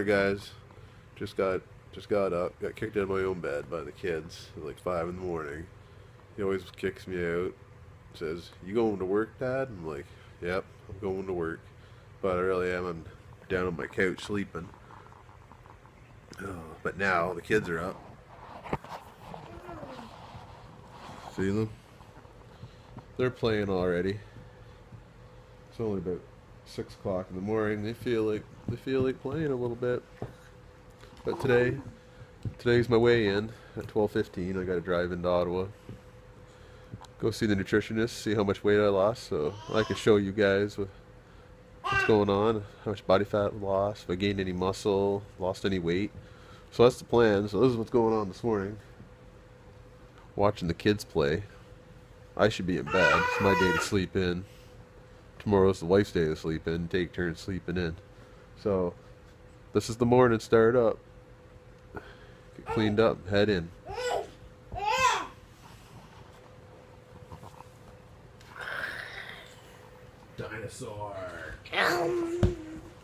morning, guys. Just got just got up. Got kicked out of my own bed by the kids at like five in the morning. He always kicks me out. Says, "You going to work, Dad?" I'm like, "Yep, I'm going to work." But I really am. I'm down on my couch sleeping. Oh, but now the kids are up. See them? They're playing already. It's only about six o'clock in the morning. They feel like they feel like playing a little bit. But today, today's my way in at 12:15. I got to drive into Ottawa. Go see the nutritionist, see how much weight I lost, so I can show you guys what's going on, how much body fat I lost, if I gained any muscle, lost any weight. So that's the plan. So this is what's going on this morning. Watching the kids play. I should be in bed. It's my day to sleep in. Tomorrow's the wife's day to sleep in. Take turns sleeping in. So this is the morning. Start up. Get cleaned up. Head in. Dinosaur.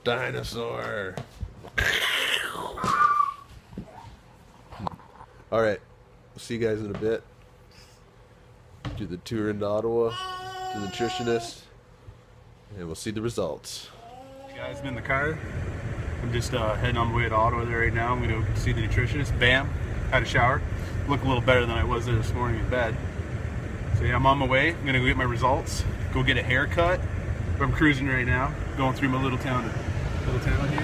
Dinosaur. All right. See you guys in a bit. Do the tour into Ottawa, to the nutritionist, and we'll see the results. Guys, I'm in the car. I'm just uh, heading on my way to Ottawa there right now. I'm going to see the nutritionist. Bam, had a shower. Look a little better than I was there this morning in bed. So yeah, I'm on my way. I'm going to go get my results. Go get a haircut. I'm cruising right now, going through my little town, little town here.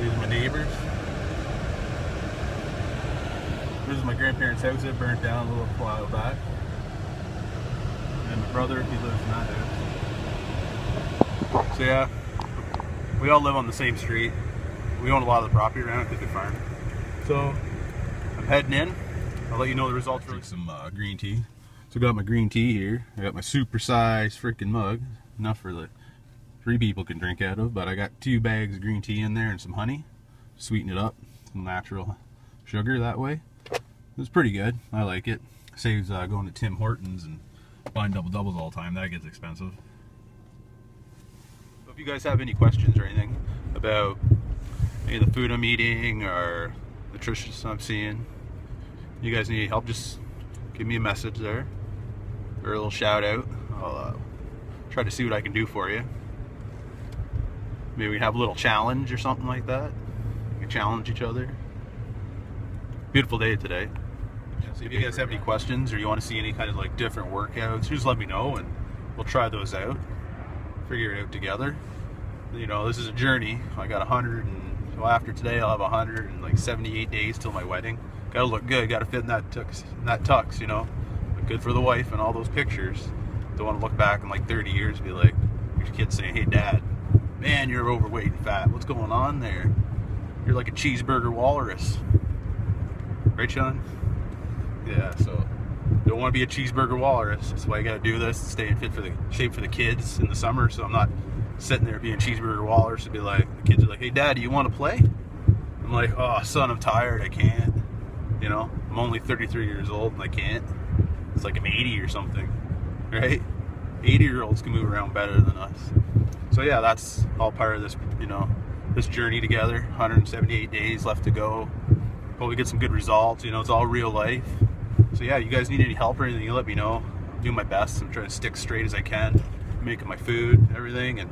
These are my neighbors. This is my grandparents' house that burned down a little while back. And my brother, he lives in that house. So yeah, we all live on the same street. We own a lot of the property around because we farm. So I'm heading in. I'll let you know the results. Drink some uh, green tea. So I got my green tea here. I got my super size freaking mug. Enough for the three people can drink out of. But I got two bags of green tea in there and some honey. Sweeten it up. Some natural sugar that way. It's pretty good. I like it. Saves uh, going to Tim Hortons and buying double doubles all the time. That gets expensive. So if you guys have any questions or anything about any of the food I'm eating or nutrition I'm seeing, you guys need help, just give me a message there or a little shout out. I'll uh, try to see what I can do for you. Maybe we have a little challenge or something like that. We challenge each other. Beautiful day today. So if you guys have any questions or you want to see any kind of like different workouts, just let me know and we'll try those out. Figure it out together. You know, this is a journey. I got 100 and well after today I'll have 100 and like 78 days till my wedding. Gotta look good, gotta fit in that tux, in that tux, you know. Look good for the wife and all those pictures. Don't want to look back in like 30 years and be like, your kids saying, hey dad, man, you're overweight and fat. What's going on there? You're like a cheeseburger walrus. Right, Sean? Yeah, so don't want to be a cheeseburger walrus. That's why I got to do this, stay in fit for the shape for the kids in the summer. So I'm not sitting there being cheeseburger walrus and be like, the kids are like, hey, dad, do you want to play? I'm like, oh, son, I'm tired. I can't. You know, I'm only 33 years old and I can't. It's like I'm 80 or something, right? 80 year olds can move around better than us. So yeah, that's all part of this, you know, this journey together. 178 days left to go. Hope we get some good results. You know, it's all real life. So yeah, you guys need any help or anything, you let me know. I'm doing my best. I'm trying to stick straight as I can, making my food, everything, and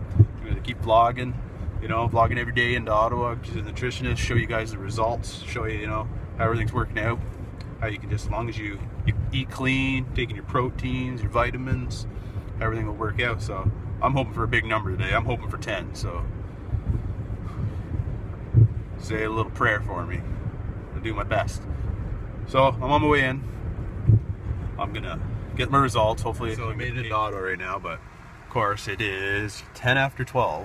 keep vlogging. You know, vlogging every day into Ottawa, just a nutritionist, show you guys the results, show you, you know, how everything's working out. How you can just, as long as you, you eat clean, taking your proteins, your vitamins, everything will work out. So I'm hoping for a big number today. I'm hoping for 10. So say a little prayer for me. I'll do my best. So I'm on my way in. I'm gonna get my results. Hopefully, So I made it into Ottawa right now, but of course, it is 10 after 12.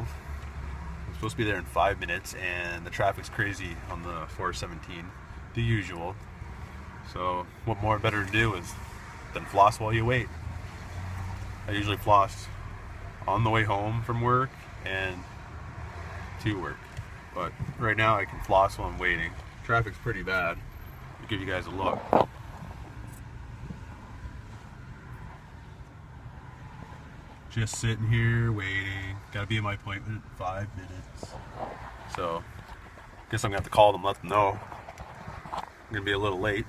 I'm supposed to be there in five minutes, and the traffic's crazy on the 417, the usual. So, what more better to do is than floss while you wait? I usually floss on the way home from work and to work, but right now I can floss while I'm waiting. Traffic's pretty bad. I'll give you guys a look. Just sitting here waiting. Gotta be at my appointment in five minutes. So, guess I'm gonna have to call them, let them know. I'm gonna be a little late.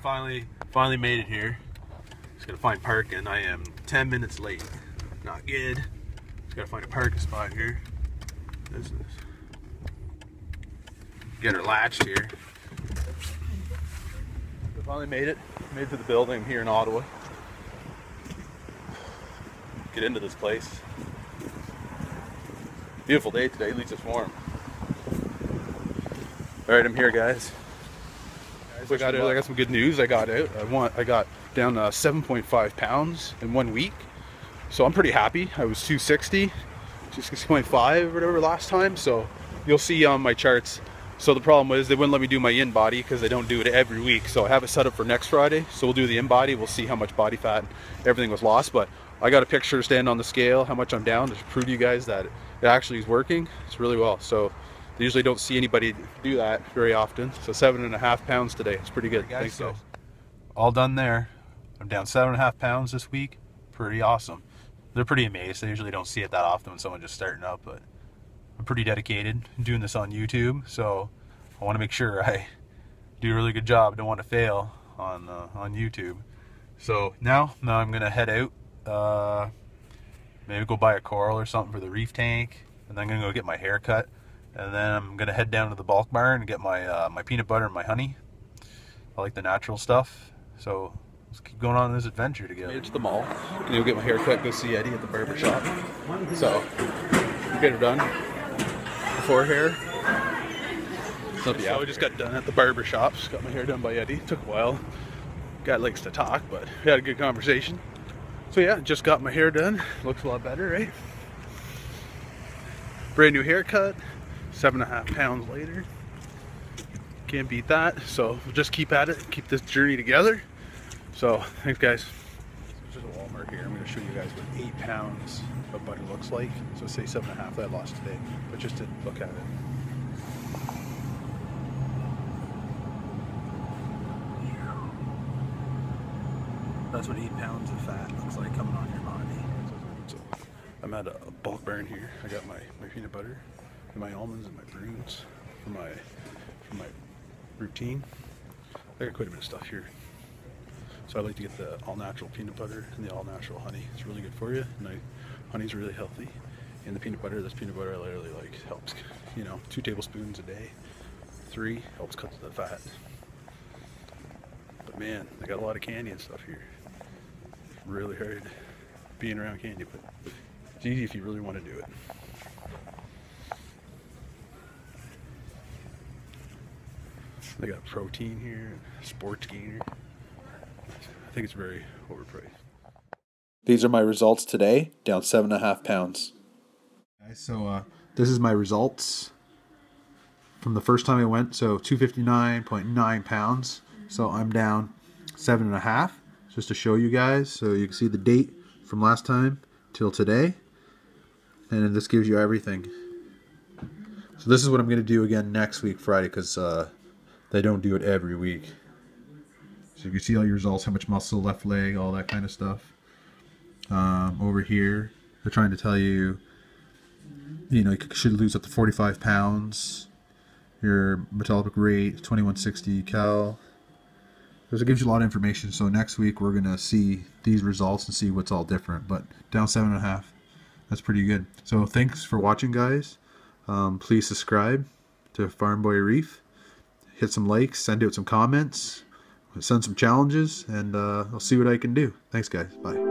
Finally, finally made it here. Just gotta find parking. I am 10 minutes late. Not good. Just gotta find a parking spot here. Is get her latched here. Finally made it. Made it to the building I'm here in Ottawa. Get into this place. Beautiful day today, at least it's warm. Alright, I'm here guys. I got I got some good news. I got out. I want I got down uh, 7.5 pounds in one week. So I'm pretty happy. I was 260, 260.5 or whatever last time. So you'll see on my charts so the problem was they wouldn't let me do my InBody because they don't do it every week. So I have it set up for next Friday. So we'll do the InBody. We'll see how much body fat everything was lost. But I got a picture standing on the scale, how much I'm down to prove to you guys that it actually is working. It's really well. So they usually don't see anybody do that very often. So seven and a half pounds today. It's pretty good. Guys, Thanks, so guys. All done there. I'm down seven and a half pounds this week. Pretty awesome. They're pretty amazed. They usually don't see it that often when someone just starting up, but I'm pretty dedicated doing this on YouTube, so I want to make sure I do a really good job. I don't want to fail on uh, on YouTube. So now, now I'm gonna head out. Uh, maybe go buy a coral or something for the reef tank, and then I'm gonna go get my hair cut, and then I'm gonna head down to the bulk barn and get my uh, my peanut butter and my honey. I like the natural stuff, so let's keep going on this adventure together. Made it to the mall. Gonna go get my hair cut. Go see Eddie at the barber shop. So get her done before hair. So yeah, we just got done at the barber shops. Got my hair done by Eddie. Took a while. Guy likes to talk, but we had a good conversation. So yeah, just got my hair done. Looks a lot better, right? Brand new haircut. Seven and a half pounds later. Can't beat that. So we'll just keep at it. Keep this journey together. So thanks guys. There's a Walmart here. I'm going to show you guys what eight pounds of butter looks like. So say seven and a half that I lost today, but just to look at it. That's what eight pounds of fat looks like coming on your body. So I'm at a bulk barn here. I got my, my peanut butter and my almonds and my prunes for my for my routine. I got quite a bit of stuff here. So I like to get the all natural peanut butter and the all natural honey. It's really good for you. And I, honey's really healthy. And the peanut butter, this peanut butter I literally like helps, you know, two tablespoons a day. Three helps cut the fat. But man, I got a lot of candy and stuff here. really hard being around candy, but it's easy if you really want to do it. They got protein here, sports gainer. I think it's very overpriced. These are my results today, down seven and a half pounds. So uh, this is my results from the first time I went. So 259.9 pounds. So I'm down seven and a half, just to show you guys. So you can see the date from last time till today. And this gives you everything. So this is what I'm going to do again next week, Friday, because uh, they don't do it every week. So you can see all your results, how much muscle, left leg, all that kind of stuff. Um, over here, they're trying to tell you, you know, you should lose up to 45 pounds. Your metabolic rate, 2160 cal. Because it gives you a lot of information. So next week we're gonna see these results and see what's all different. But down seven and a half, that's pretty good. So thanks for watching, guys. Um, please subscribe to Farm Boy Reef. Hit some likes, send out some comments send some challenges, and uh, I'll see what I can do. Thanks, guys. Bye.